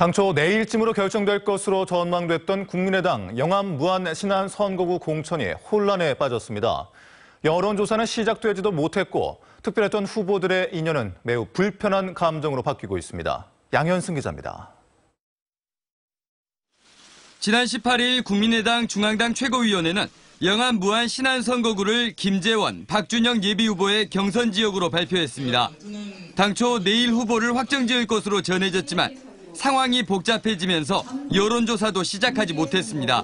당초 내일쯤으로 결정될 것으로 전망됐던 국민의당 영암 무안 신안 선거구 공천이 혼란에 빠졌습니다. 여론조사는 시작되지도 못했고 특별했던 후보들의 인연은 매우 불편한 감정으로 바뀌고 있습니다. 양현승 기자입니다. 지난 18일 국민의당 중앙당 최고위원회는 영암 무안 신안 선거구를 김재원, 박준영 예비후보의 경선 지역으로 발표했습니다. 당초 내일 후보를 확정 지을 것으로 전해졌지만 상황이 복잡해지면서 여론조사도 시작하지 못했습니다.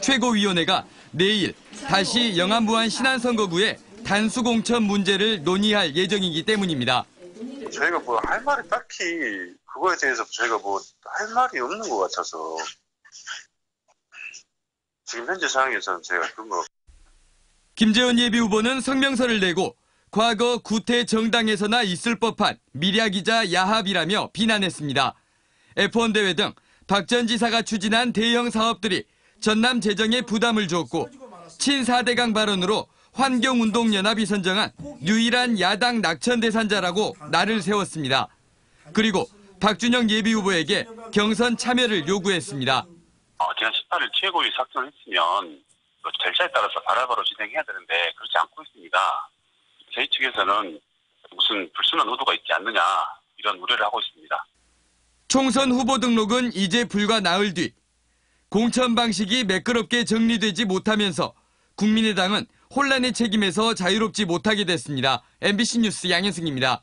최고위원회가 내일 다시 영암 무안 신안 선거구의 단수 공천 문제를 논의할 예정이기 때문입니다. 저희가 뭐 할 말이 딱히 그거에 대해서 저희가 뭐 할 말이 없는 것 같아서 지금 현재 상황에서는 제가 그런 거 김재원 예비 후보는 성명서를 내고 과거 구태 정당에서나 있을 법한 미략이자 야합이라며 비난했습니다. F1 대회 등 박 전 지사가 추진한 대형 사업들이 전남 재정에 부담을 줬고 친사대강 발언으로 환경운동연합이 선정한 유일한 야당 낙천 대산자라고 날을 세웠습니다. 그리고 박준영 예비후보에게 경선 참여를 요구했습니다. 어, 지난 18일 최고위 작성했으면 그 절차에 따라서 바로바로 진행해야 되는데 그렇지 않고 있습니다. 저희 측에서는 무슨 불순한 의도가 있지 않느냐 이런 우려를 하고 있습니다. 총선 후보 등록은 이제 불과 나흘 뒤 공천 방식이 매끄럽게 정리되지 못하면서 국민의당은 혼란의 책임에서 자유롭지 못하게 됐습니다. MBC 뉴스 양현승입니다.